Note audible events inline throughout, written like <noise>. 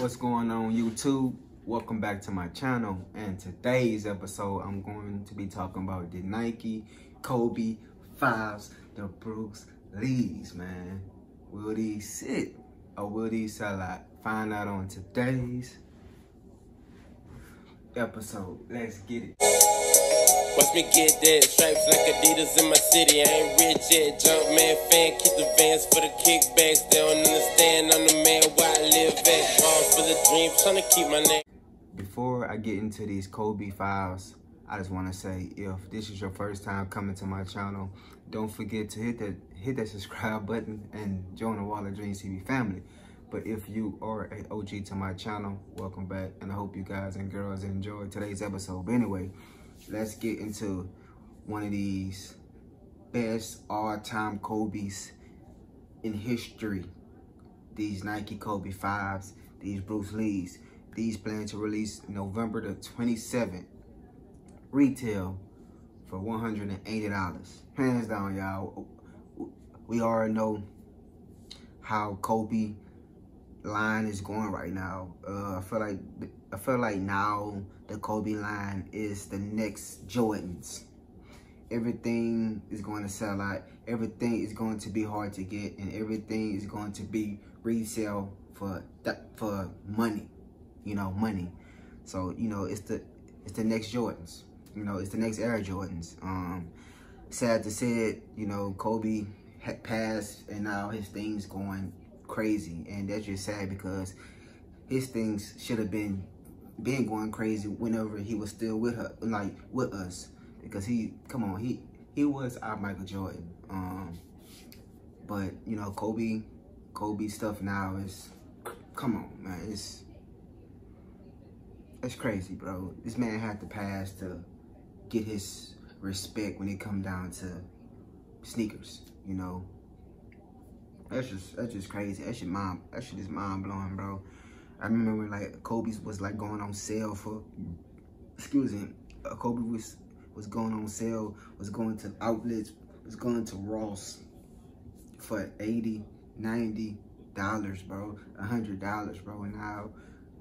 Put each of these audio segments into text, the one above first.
What's going on YouTube? Welcome back to my channel. And today's episode, I'm going to be talking about the Nike Kobe 5s, the Bruce Lees, man. Will these sit or will these sell out? Find out on today's episode. Let's get it. Watch me get that stripes like Adidas in my city. I ain't rich yet. Jump man fan, keep the vans for the kickbacks. They don't understand I'm the man for the dream, trying to keep my name. Before I get into these Kobe fives, I just want to say if this is your first time coming to my channel, don't forget to hit that hit that subscribe <laughs> button and join the Wall of Dreams TV family. But if you are an OG to my channel, welcome back. And I hope you guys and girls enjoy today's episode. But anyway, let's get into one of these best all-time Kobe's in history. These Nike Kobe 5s, these Bruce Lees. These plan to release November the 27th. Retail for $180. Hands down, y'all. We already know how Kobe line is going right now. Uh, I feel like I feel like now the Kobe line is the next Jordans. Everything is going to sell out. Everything is going to be hard to get, and everything is going to be resale for that for money. You know, money. So you know, it's the it's the next Jordans. You know, it's the next Air Jordans. Um, sad to say it. You know, Kobe had passed, and now his thing's going crazy, and that's just sad because his things should have been been going crazy whenever he was still with her, like with us, because he, come on, he he was our Michael Jordan. Um, but you know, Kobe, Kobe stuff now is, come on, man, it's it's crazy, bro. This man had to pass to get his respect when it come down to sneakers, you know. That's just that's just crazy. That shit mind that shit is mind blowing, bro. I remember when like Kobe's was like going on sale for excuse me, uh, Kobe was was going on sale, was going to outlets, was going to Ross for 80, 90 dollars, bro, a hundred dollars, bro. And now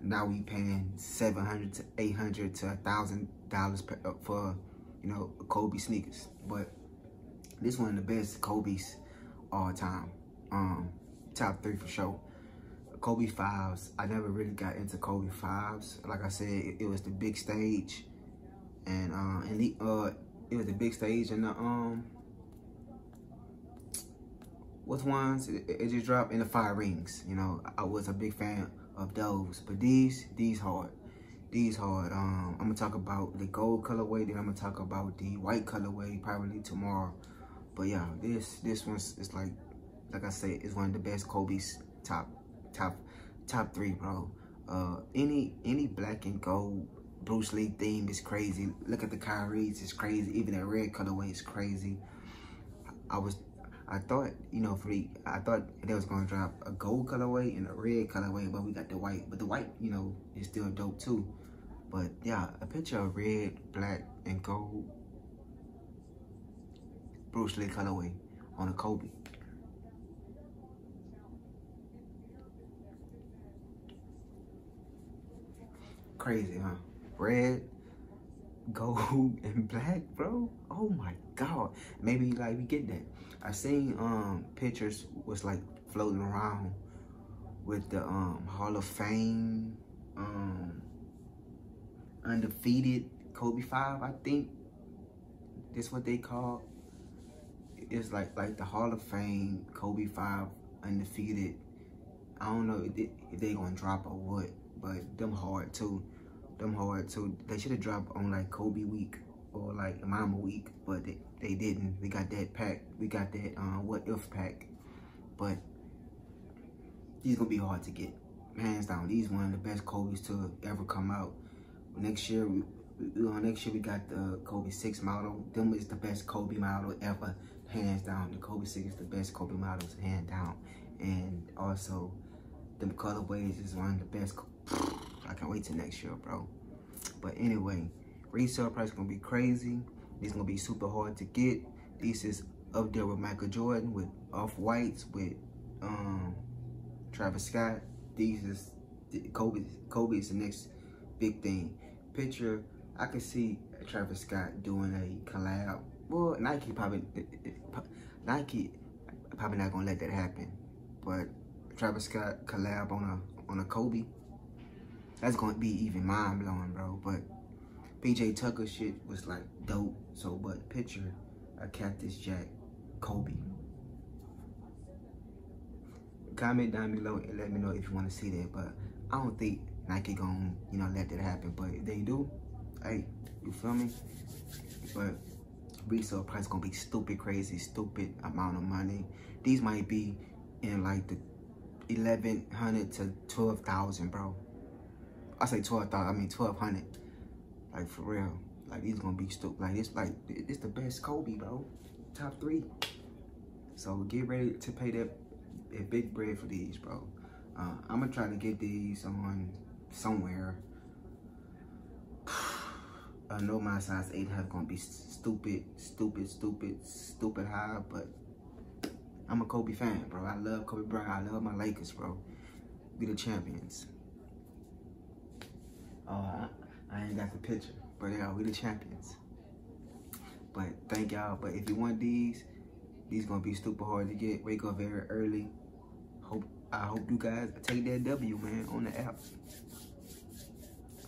now we paying 700 to 800 to a thousand dollars uh, for you know Kobe sneakers. But this one of the best Kobe's all time um, top three for sure. Kobe fives. I never really got into Kobe fives. Like I said, it, it was the big stage, and uh, and the uh, it was the big stage and the um, what ones? It, it just dropped in the five rings. You know, I was a big fan of those, but these these hard. These hard. Um, I'm gonna talk about the gold colorway. Then I'm gonna talk about the white colorway probably tomorrow. But yeah, this this one's it's like like I said, it's one of the best Kobe's top, top, top three, bro. Uh, any any black and gold Bruce Lee theme is crazy. Look at the Kyrie's, it's crazy. Even that red colorway is crazy. I was, I thought, you know, for the, I thought they was gonna drop a gold colorway and a red colorway, but we got the white. But the white, you know, is still dope too. But yeah, a picture of red, black, and gold Bruce Lee colorway on a Kobe. Crazy, huh? Red, gold, <laughs> and black, bro. Oh my god. Maybe like we get that. I seen um pictures was like floating around with the um Hall of Fame um undefeated Kobe five, I think. That's what they call it's like like the Hall of Fame Kobe five undefeated. I don't know if they, if they gonna drop or what but them hard too. Them hard So They should have dropped on like Kobe week or like Mamba week, but they, they didn't. We got that pack. We got that uh, what if pack. But these gonna be hard to get. Hands down, these one of the best Kobe's to ever come out. Next year, we, we, uh, next year we got the Kobe 6 model. Them is the best Kobe model ever, hands down. The Kobe 6 is the best Kobe models, hand down. And also, them colorways is one of the best I can't wait till next year, bro. But anyway, resale price gonna be crazy. These gonna be super hard to get. This is up there with Michael Jordan, with Off-Whites, with um, Travis Scott. These is Kobe, Kobe is the next big thing. Picture, I could see Travis Scott doing a collab. Well, Nike probably, Nike probably not gonna let that happen. But Travis Scott collab on a on a Kobe, that's gonna be even mind blowing, bro. But PJ Tucker shit was like dope. So, but picture a Cactus Jack Kobe. Comment down below and let me know if you want to see that. But I don't think Nike gonna, you know, let that happen. But if they do, hey, you feel me? But resale price gonna be stupid crazy, stupid amount of money. These might be in like the 1100 to 12,000, bro. I say 12,000, I mean 1200. Like for real. Like these gonna be stupid. Like it's like it's the best Kobe, bro. Top three. So get ready to pay that, that big bread for these, bro. Uh, I'm gonna try to get these on somewhere. <sighs> I know my size 8 have gonna be stupid, stupid, stupid, stupid high, but I'm a Kobe fan, bro. I love Kobe Bryant. I love my Lakers, bro. Be the champions. Oh, I, ain't got the picture, but yeah, we the champions. But thank y'all. But if you want these, these gonna be super hard to get. Wake up very early. Hope I hope you guys take that W, man, on the app.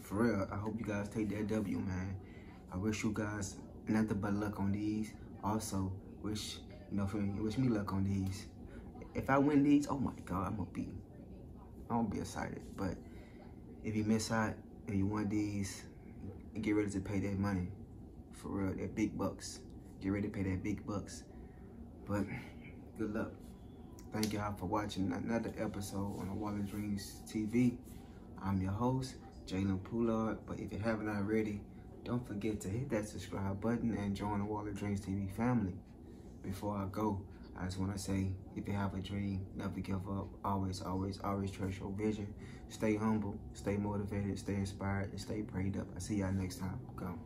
For real, I hope you guys take that W, man. I wish you guys nothing but luck on these. Also, wish you know, for me, wish me luck on these. If I win these, oh my God, I'm gonna be, I'm gonna be excited. But if you miss out and you want these, get ready to pay that money. For real, that big bucks. Get ready to pay that big bucks. But good luck. Thank y'all for watching another episode on the Wall Dreams TV. I'm your host, Jalen Poulard. But if you haven't already, don't forget to hit that subscribe button and join the Wall Dreams TV family. Before I go, I just want to say, if you have a dream, never give up. Always, always, always trust your vision. Stay humble, stay motivated, stay inspired, and stay prayed up. I see y'all next time. Go.